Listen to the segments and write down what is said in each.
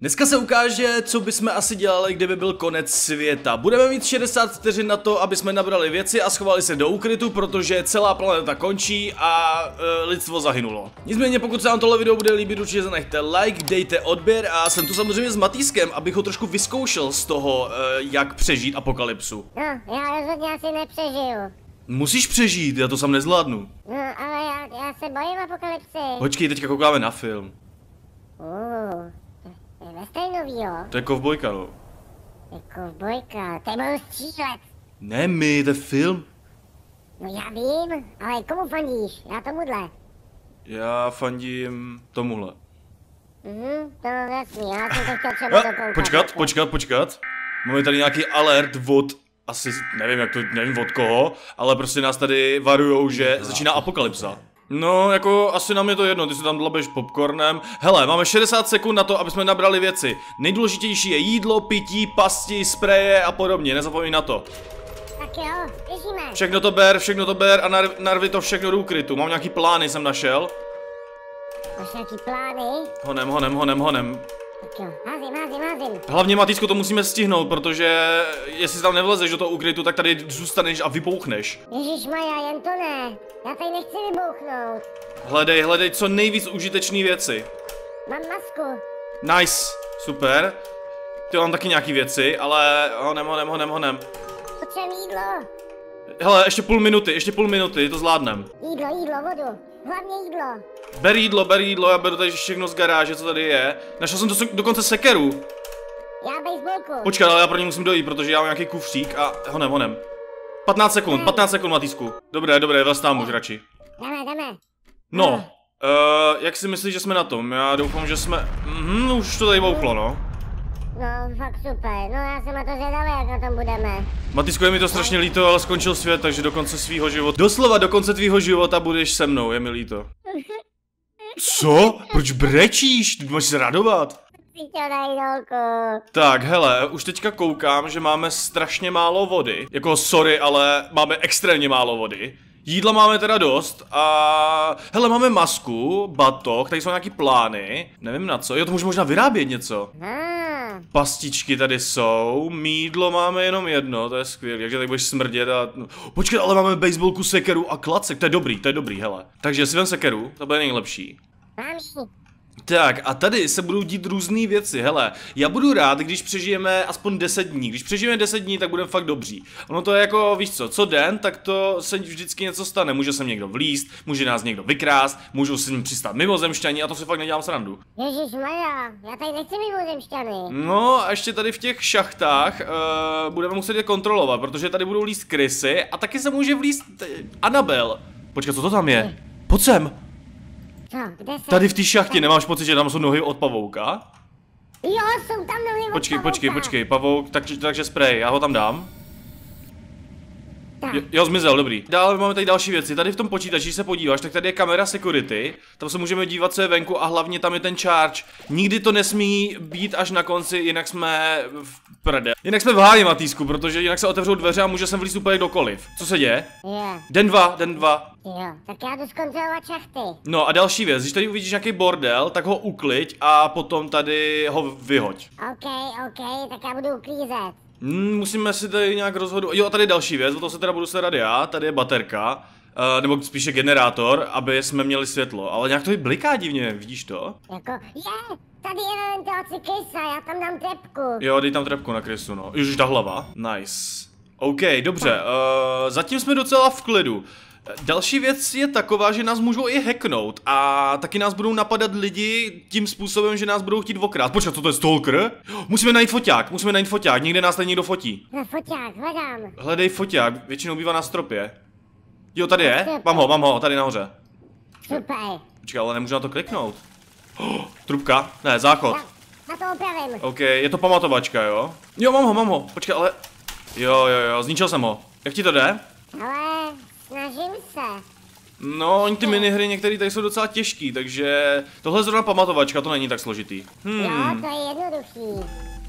Dneska se ukáže, co bychom asi dělali, kdyby byl konec světa. Budeme mít 60 vteřin na to, aby jsme nabrali věci a schovali se do úkrytu, protože celá planeta končí a e, lidstvo zahynulo. Nicméně, pokud se vám tohle video bude líbit, určitě zanechte like, dejte odběr a jsem tu samozřejmě s Matýskem, abych ho trošku vyzkoušel z toho, e, jak přežít apokalypsu. No, já rozhodně asi nepřežiju. Musíš přežít, já to sám nezvládnu. No, ale já, já se bojím apokalypsy. Počkej, teďka koukáme na film. Uh, to je western jo? To je kovbojka, no. Je kovbojka, to je budu střílet. Ne my, to je film. No já vím, ale komu fandíš? Já tomuhle. Já fandím tomuhle. Mhm, to je jasný, já jsem to chtěl třeba A, dokoukat. počkat, počkat, počkat. Máme tady nějaký alert od, asi nevím jak to, nevím od koho, ale prostě nás tady varujou, že začíná apokalypsa. No, jako asi nám je to jedno, ty se tam dlabeš popcornem. Hele, máme 60 sekund na to, aby jsme nabrali věci. Nejdůležitější je jídlo, pití, pasti, spreje a podobně, nezapomeň na to. Tak jo, běžíme. Všechno to ber, všechno to ber a nar- narvi to všechno do úkrytu. Mám nějaký plány, jsem našel. Máš nějaký plány? Honem, honem, honem, honem. Tak jo, házím, házím, házím. Hlavně Matýsko to musíme stihnout, protože jestli tam nevlezeš do toho úkrytu, tak tady zůstaneš a vypouchneš. Ježíš Maja, jen to ne. Já tady nechci vybouchnout. Hledej, hledej co nejvíc užitečné věci. Mám masku. Nice, super. Ty mám taky nějaký věci, ale honem, honem, honem, honem. Potřebuji jídlo. Hele, ještě půl minuty, ještě půl minuty, to zvládnem. Jídlo, jídlo, vodu. Hlavně jídlo. Ber jídlo, ber jídlo, já beru tady všechno z garáže, co tady je. Našel jsem to se- dokonce sekeru. Já baseballku. Počkej, ale já pro ně musím dojít, protože já mám nějaký kufřík a honem, honem. 15 sekund, 15 sekund, Matýsku. Dobré, dobré, tam už radši. Jdeme, jdeme. No, uh, jak si myslíš, že jsme na tom? Já doufám, že jsme... Mhm, už to tady bouchlo, no. No, fakt super. No, já jsem na to zvědavý, jak na tom budeme. Matýsko, je mi to strašně líto, ale skončil svět, takže do konce svýho života... Doslova do konce tvýho života budeš se mnou, je mi líto. Co? Proč brečíš? Ty máš se radovat. Tak, hele, už teďka koukám, že máme strašně málo vody. Jako sorry, ale máme extrémně málo vody. Jídla máme teda dost a... Hele, máme masku, batoh, tady jsou nějaký plány. Nevím na co. Jo, to můžu možná vyrábět něco. Ah, Pastičky tady jsou, mídlo máme jenom jedno, to je skvělé, takže tady budeš smrdět a... no, Počkej, ale máme baseballku, sekeru a klacek, to je dobrý, to je dobrý, hele. Takže si vem sekeru, to bude nejlepší. mám. Tak a tady se budou dít různé věci, hele, já budu rád, když přežijeme aspoň 10 dní, když přežijeme 10 dní, tak budeme fakt dobří. Ono to je jako, víš co, co den, tak to se vždycky něco stane, může sem někdo vlíst, může nás někdo vykrást, můžou se ním přistát mimozemšťani a to si fakt nedělám srandu. Ježíš Maja, já tady nechci mimozemšťany. No a ještě tady v těch šachtách uh, budeme muset je kontrolovat, protože tady budou líst krysy a taky se může vlíst uh, Anabel. Počkej, co to tam je? Pojď sem. Co, kde se? Tady v té šachtě nemáš pocit, že tam jsou nohy od pavouka? Jo, jsou tam nohy od Počkej, pavouka. počkej, počkej, pavouk, tak, takže spray, já ho tam dám. Tak, Jo, jo, zmizel, dobrý. Dále máme tady další věci. Tady v tom počítači, když se podíváš, tak tady je kamera security. Tam se můžeme dívat, co je venku a hlavně tam je ten charge. Nikdy to nesmí být až na konci, jinak jsme v prde. Jinak jsme v háji, Matýsku, protože jinak se otevřou dveře a může sem vlízt úplně kdokoliv. Co se děje? je, Den dva, den dva. jo. Tak já jdu zkontrolovat šachty. No a další věc, když tady uvidíš nějaký bordel, tak ho ukliď a potom tady ho vyhoď. OK, OK, tak já budu uklízet. Hmm, musíme si tady nějak rozhodnout. Jo, a tady další věc, o to se teda budu starat já. Tady je baterka, uh, nebo spíše generátor, aby jsme měli světlo. Ale nějak to i bliká divně, vidíš to? Jako, je, tady je na ventilaci krysa, já tam dám trepku. Jo, dej tam trepku na krysu, no. Ježiš, ta hlava. Nice. OK, dobře, uh, zatím jsme docela v klidu. Další věc je taková, že nás můžou i hacknout a taky nás budou napadat lidi tím způsobem, že nás budou chtít okrát. Počkat, co to je stalker? Musíme najít foťák, musíme najít foťák, někde nás tady někdo fotí. No foťák, hledám. Hledej foťák, většinou bývá na stropě. Jo, tady je, mám ho, mám ho, tady nahoře. Super. Počkej, ale nemůžu na to kliknout. Oh, trubka, ne, záchod. Já, na to opravím. OK, je to pamatovačka, jo? Jo, mám ho, mám ho, počkej, ale... Jo, jo, jo, zničil jsem ho. Jak ti to jde? Ale snažím se. No, oni ty minihry některé tady jsou docela těžký, takže tohle zrovna pamatovačka, to není tak složitý. Jo, Hmm. to je jednoduchý.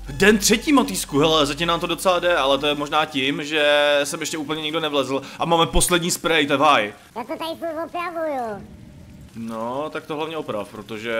Den třetí Matýsku, hele, zatím nám to docela jde, ale to je možná tím, že jsem ještě úplně nikdo nevlezl a máme poslední spray, to je vaj. Já to tady furt opravuju. No, tak to hlavně oprav, protože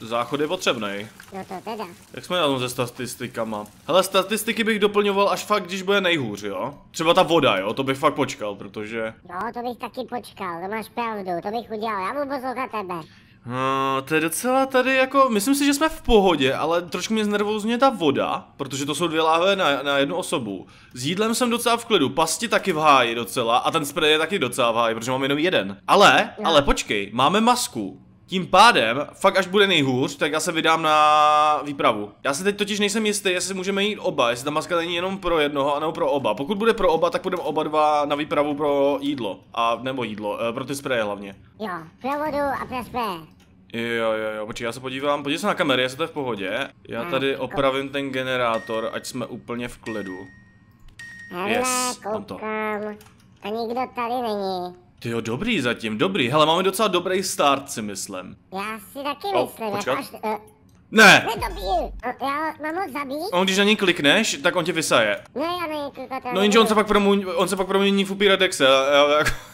záchod je potřebný. No to teda. Jak jsme na tom se statistikama? Hele, statistiky bych doplňoval až fakt, když bude nejhůř, jo? Třeba ta voda, jo? To bych fakt počkal, protože... No, to bych taky počkal, to máš pravdu, to bych udělal, já budu poslouchat tebe. No, to je docela tady jako, myslím si, že jsme v pohodě, ale trošku mě znervozňuje ta voda, protože to jsou dvě láhve na, na jednu osobu. S jídlem jsem docela v klidu, pasti taky v háji docela a ten spray je taky docela v háji, protože mám jenom jeden. Ale, Jo. ale počkej, máme masku. Tím pádem, fakt až bude nejhůř, tak já se vydám na výpravu. Já si teď totiž nejsem jistý, jestli můžeme jít oba, jestli ta maska není jenom pro jednoho, anebo pro oba. Pokud bude pro oba, tak půjdeme oba dva na výpravu pro jídlo. A nebo jídlo, eh, pro ty spreje hlavně. Jo, pro vodu a pro spray. Jo, jo, jo, počkej, já se podívám, podívej se na kamery, jestli to je v pohodě. Já tady opravím ten generátor, ať jsme úplně v klidu. Yes, mám to. A nikdo tady není. Ty jo, dobrý zatím, dobrý. Hele, máme docela dobrý start, si myslím. Já si taky O, myslím, počkat. jak až... Uh, Ne! já mám ho zabít? On když na něj klikneš, tak on tě vysaje. No já No jenže on se pak, promu, on se pak promění v upíra Dexe,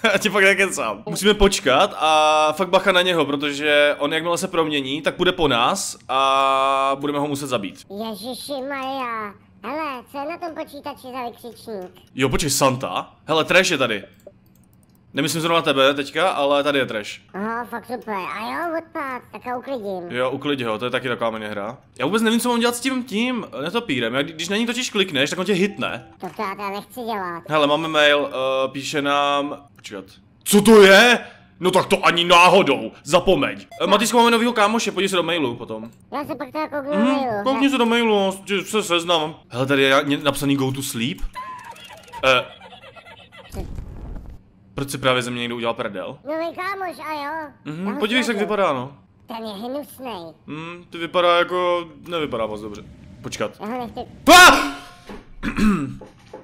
já, ti fakt nekecám. Musíme počkat a fakt bacha na něho, protože on jakmile se promění, tak bude po nás a budeme ho muset zabít. Ježiši Maria. Hele, co je na tom počítači za vykřičník? Jo, počkej, Santa. Hele, Trash je tady. Nemyslím zrovna tebe teďka, ale tady je Trash. Aha, fakt super. A jo, odpad, tak ho uklidím. Jo, uklidě ho, to je taky taková minihra. Já vůbec nevím, co mám dělat s tím tím netopírem. Jak, když na ní totiž klikneš, tak on tě hitne. To já teda nechci dělat. Hele, máme mail, uh, píše nám... Počkat. Co to je? No tak to ani náhodou, zapomeň. Uh, Matýsku, máme novýho kámoše, podívej se do mailu potom. Já se pak teda kouknu Hm, na mailu. koukni se do mailu, že se seznam. Hele, tady je napsaný go to sleep. Uh, proč si právě ze mě někdo udělal prdel? Nový kámoš, a jo. Mhm, podívej se, jak vypadá, no. Ten je hnusnej. Hm, ty vypadá jako... nevypadá moc dobře. Počkat. Já ho nechci...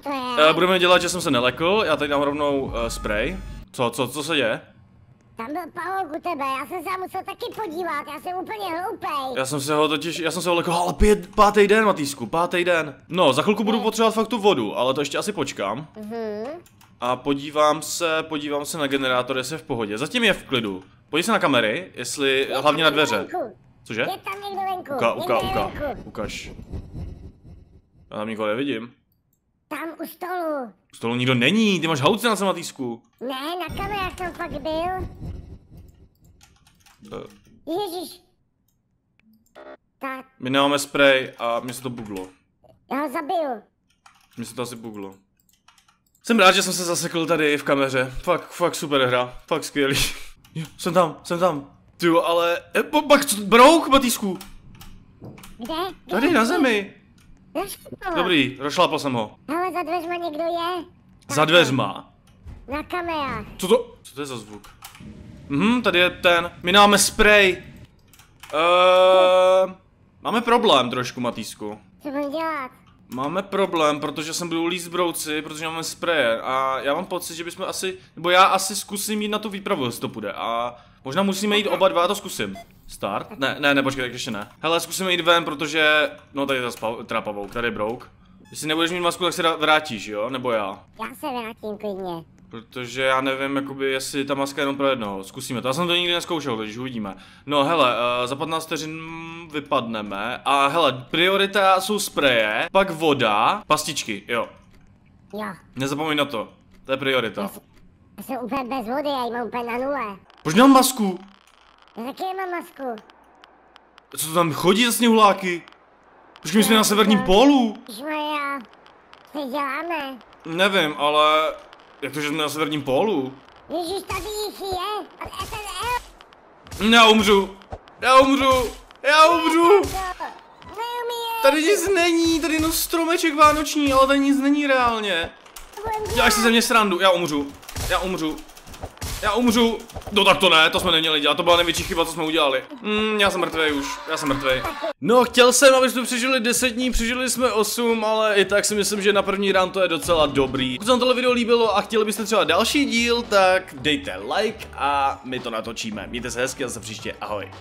To je... Uh, budeme dělat, že jsem se nelekl, já tady dám rovnou uh, spray. Co, co, co se děje? Tam byl pavouk u tebe, já jsem se musel taky podívat, já jsem úplně hloupej. Já jsem se ho totiž, já jsem se ho lekl, ale pět, pátý den, Matýsku, pátý den. No, za chvilku budu potřebovat fakt tu vodu, ale to ještě asi počkám. Mhm. A podívám se, podívám se na generátor, jestli je v pohodě. Zatím je v klidu. Podívej se na kamery, jestli, Je hlavně na dveře. venku. Cože? Je tam někdo venku. Uka, uka, uka, venku. ukaž. Já tam nikoho nevidím. Tam u stolu. U stolu nikdo není, ty máš halucinace, Matýsku. Ne, na kamerách tam fakt byl. Uh, Ježíš. Tak, my nemáme spray a mě se to buglo. já ho zabiju. Mně se to asi buglo. Jsem rád, že jsem se zasekl tady v kameře. Fakt, fakt super hra. Fakt skvělý. Jo, jsem tam, jsem tam. Ty jo, ale... E, pak, co- brouk, Matýsku. Tady na zemi. Dobrý, rozšlápl jsem ho. Hele, za dveřma někdo je. Za dveřma. Na kamerách. Co to? Co to je za zvuk? Mhm, tady je ten. My máme spray. Ehm... Máme problém trošku, Matýsku. Co mám dělat? Máme problém, protože jsem byl líst brouci, protože máme spreje a já mám pocit, že bychom asi, nebo já asi zkusím jít na tu výpravu, jestli to půjde a možná musíme jít oba dva, já to zkusím. Start? Ne, ne, ne, počkej, tak ještě ne. Hele, zkusíme jít ven, protože, no tady je zase pa- teda pavouk, tady je brouk. Jestli nebudeš mít masku, tak se vrátíš, jo, nebo já. Já se vrátím klidně. Protože já nevím, jakoby, jestli ta maska je jenom pro jednoho. Zkusíme to. Já jsem to nikdy neskoušel, takže uvidíme. No hele, uh, za 15 vteřin vypadneme. A hele, priorita jsou spreje, pak voda, pastičky, jo. Jo. Nezapomeň na to. To je priorita. Já jsem úplně bez vody, já ji mám úplně na nule. Proč nemám masku? Já taky nemám masku. Co to tam chodí za sněhuláky? Počkej, my jsme na severním pólu. Žmaja, co děláme? Nevím, ale... Jak to, že jsme na severním pólu? Ježíš, tady jich je. Já umřu. Já umřu. Já umřu. Tady nic není, tady jenom stromeček vánoční, ale tady nic není reálně. Děláš si ze mě srandu, já umřu. Já umřu. Já umřu. No tak to ne, to jsme neměli dělat, to byla největší chyba, co jsme udělali. Mm, já jsem mrtvý už, já jsem mrtvý. No, chtěl jsem, aby jsme přežili 10 dní, přežili jsme 8, ale i tak si myslím, že na první rán to je docela dobrý. Pokud se vám tohle video líbilo a chtěli byste třeba další díl, tak dejte like a my to natočíme. Mějte se hezky a zase příště, ahoj.